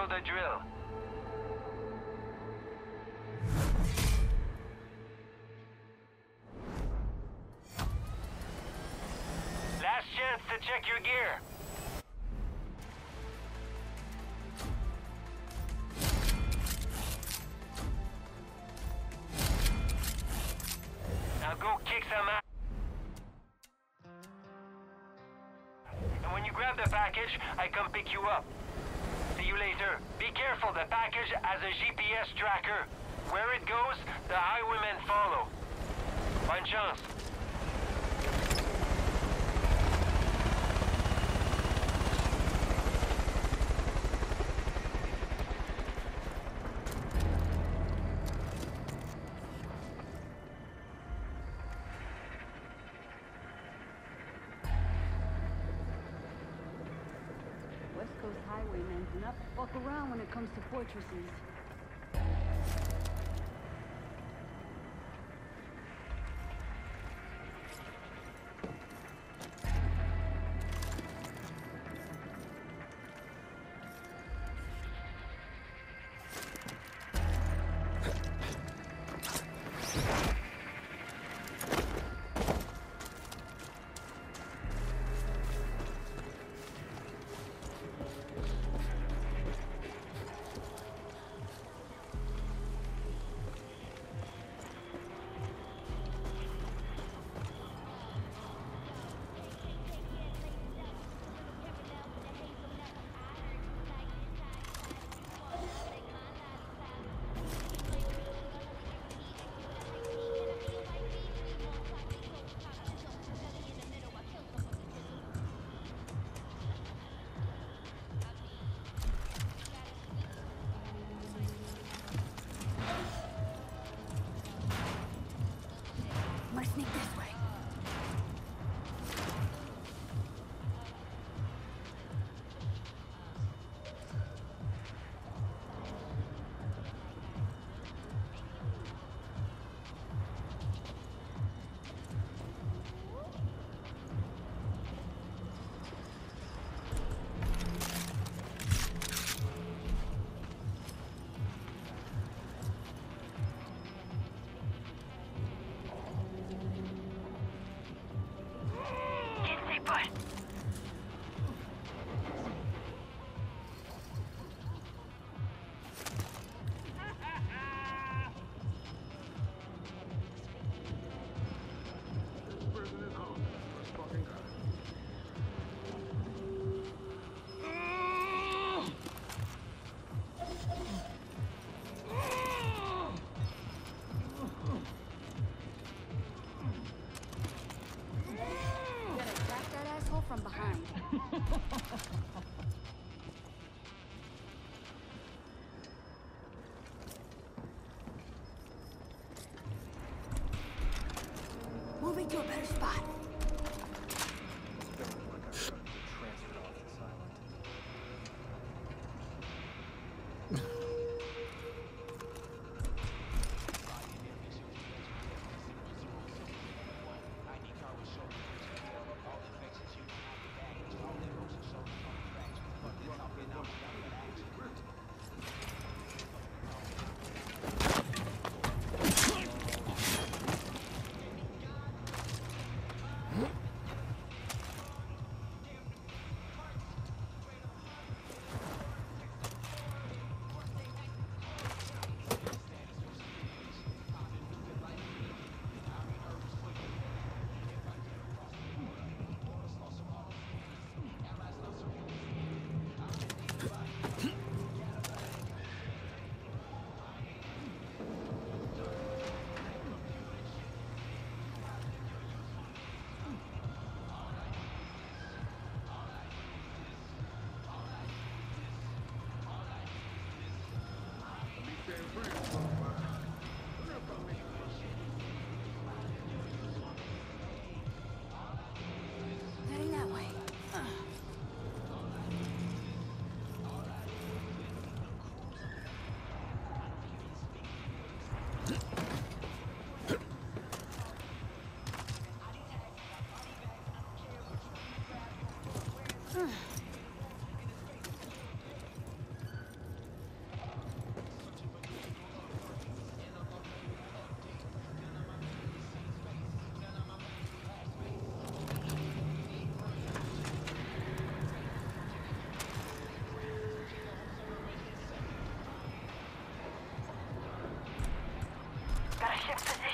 know the drill. Last chance to check your gear. Package has a GPS tracker. Where it goes, the highwaymen follow. Bonne chance. Not fuck around when it comes to fortresses. From behind. shift position.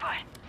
快！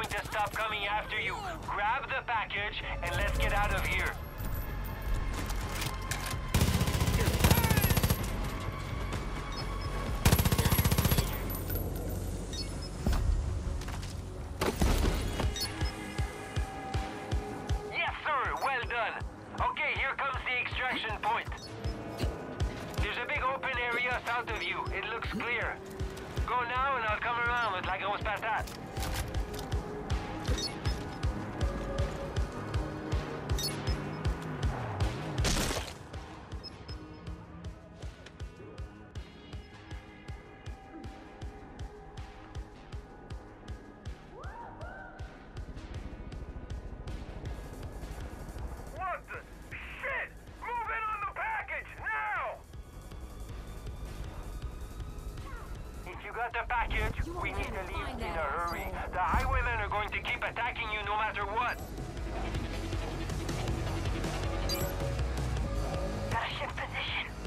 Going to stop coming after you. Grab the package and let's get out of here. Yes, sir. Well done. Okay, here comes the extraction point. There's a big open area south of you. It looks clear. Go now and I'll come around with La Grosse Patate. What you got the package, we need to leave in a hurry. The highwaymen are going to keep attacking you no matter what. Shift position.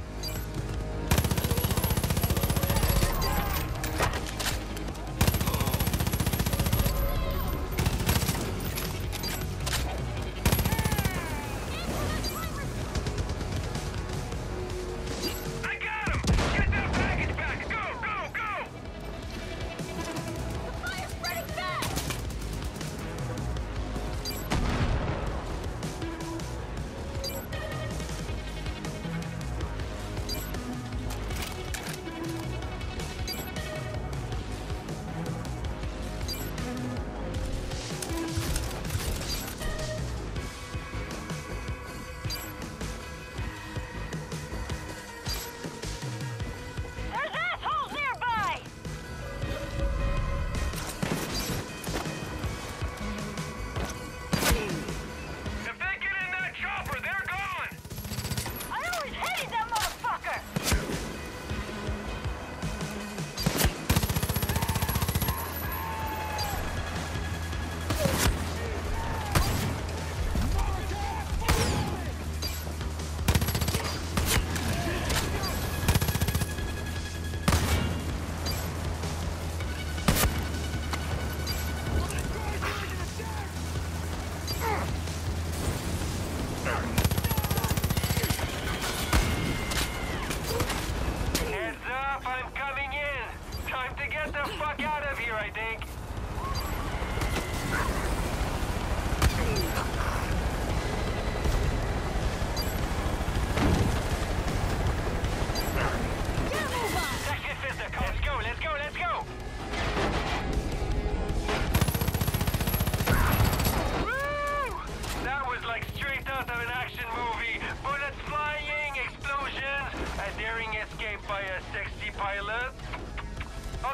By a sexy pilot.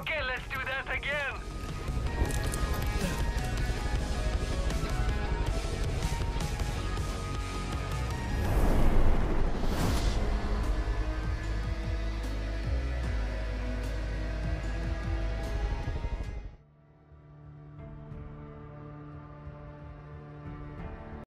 Okay, let's do that again.